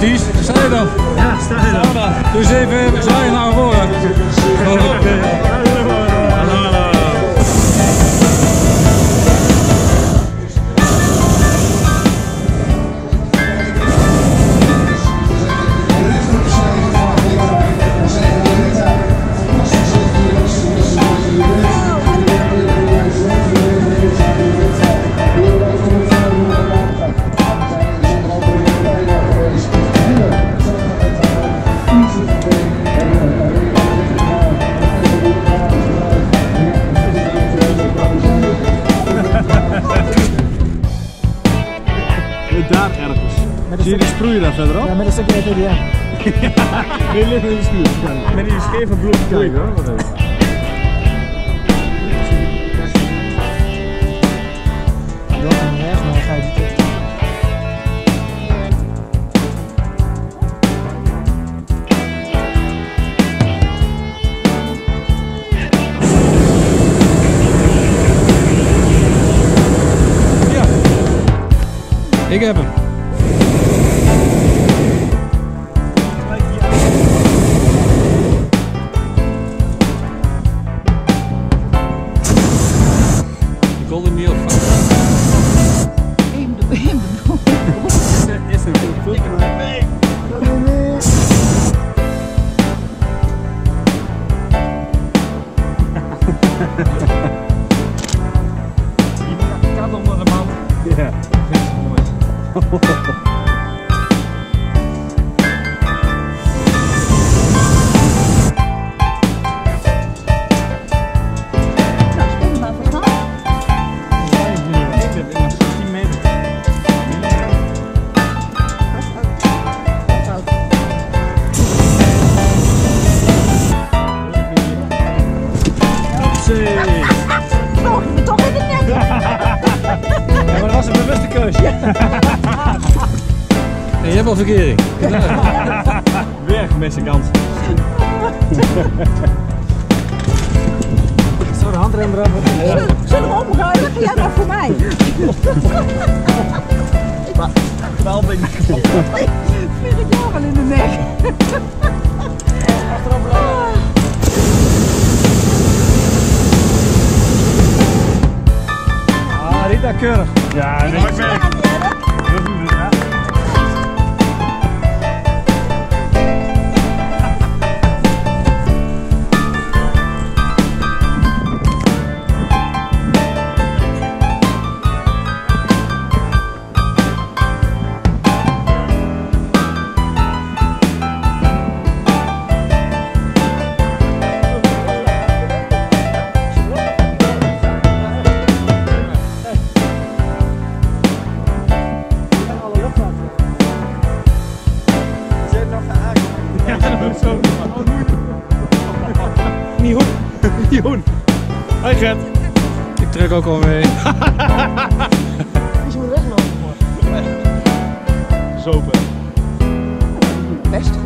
Ties, sta je dan? Ja, sta je dan? Dus even, zwaai Daar ergens. Zie je die sproeier daar verderop? Ja, met een stukje EPDM. Nee, ligt in de schuur. Met die scheve bloed. Kijk hoor, wat even. Ik heb Toch, in de nek. Ja, maar dat was een bewuste keus. En je hebt al verkering. Weer gemiste kans. Zo, de handrem eraf. Zullen we omruilen? Ga jij maar voor mij. Wel ding. Vind ik jou wel in de nek. Ah, Rita keurig. Ja, nee. Ik die hoen. die hoen. Hoi Gert. Ik trek ook al mee. je moet weglopen. Zopen. Best